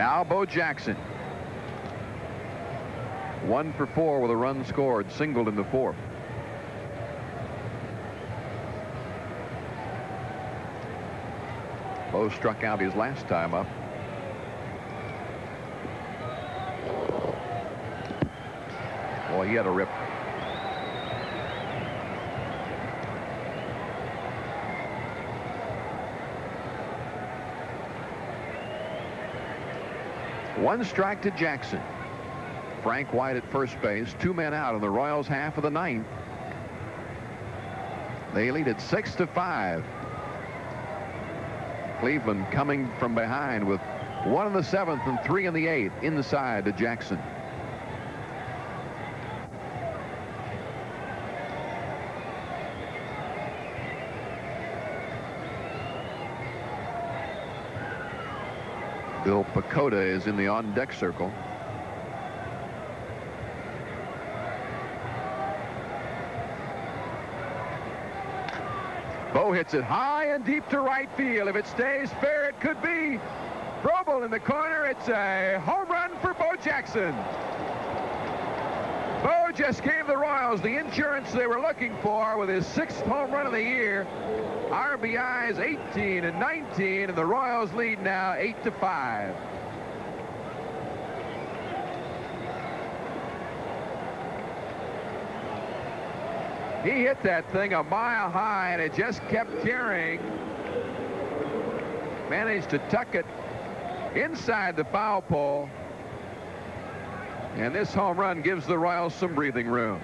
Now Bo Jackson. One for four with a run scored, singled in the fourth. Bo struck out his last time up. Boy, he had a rip. One strike to Jackson. Frank White at first base. Two men out in the Royals half of the ninth. They lead it six to five. Cleveland coming from behind with one in the seventh and three in the eighth inside to Jackson. Bill PECOTA is in the on-deck circle. Bo hits it high and deep to right field. If it stays fair, it could be. Frobel in the corner. It's a home run for Bo Jackson. Bo just gave the Royals the insurance they were looking for with his sixth home run of the year. RBIs 18 and 19, and the Royals lead now 8 to 5. He hit that thing a mile high, and it just kept carrying. Managed to tuck it inside the foul pole. And this home run gives the Royals some breathing room.